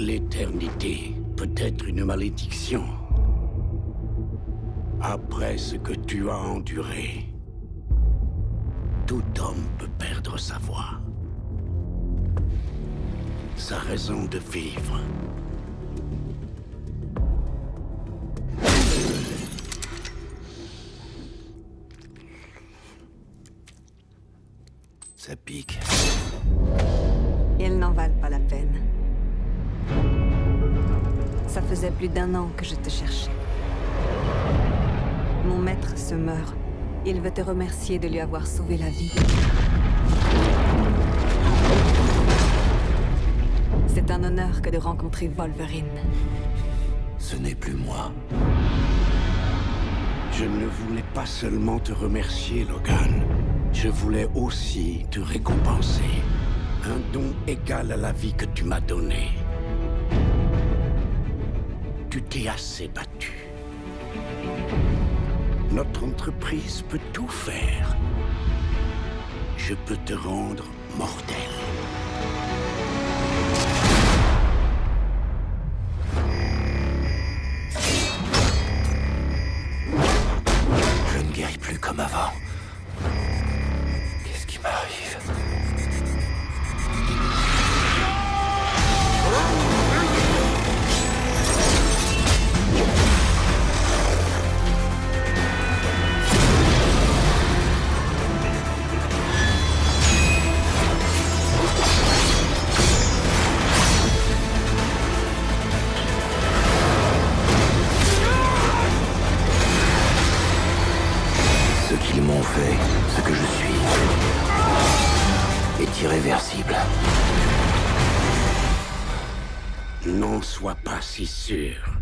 L'éternité peut être une malédiction. Après ce que tu as enduré, tout homme peut perdre sa voix. Sa raison de vivre. Ça pique. Ils n'en valent pas la peine. Ça faisait plus d'un an que je te cherchais. Mon maître se meurt. Il veut te remercier de lui avoir sauvé la vie. C'est un honneur que de rencontrer Wolverine. Ce n'est plus moi. Je ne voulais pas seulement te remercier, Logan. Je voulais aussi te récompenser. Un don égal à la vie que tu m'as donnée. Tu t'es assez battu. Notre entreprise peut tout faire. Je peux te rendre mortel. Je ne guéris plus comme avant. Irréversible. N'en sois pas si sûr.